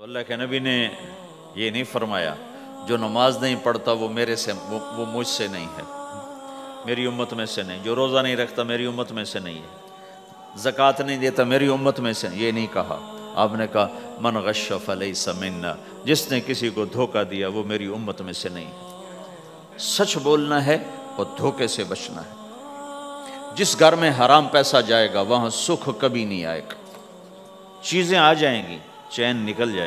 तो अल्लाह के नबी ने ये नहीं फरमाया जो नमाज़ नहीं पढ़ता वो मेरे से वो, वो मुझसे नहीं है। मेरी उम्मत में से नहीं। जो रोज़ा नहीं रखता मेरी उम्मत में से नहीं है। ज़क़़त नहीं देता मेरी उम्मत में से ये नहीं कहा। आपने कहा मन गश फलई समन्ना जिसने किसी को धोखा दिया वो मेरी उम्मत में से नहीं है। सच बोलना है और धोखे से बचना है। जिस घर में हराम पैसा जाएगा वहाँ सुख कभी नहीं आएगा। चीज़ें आ जाएँगी चैन निकल जाएगा।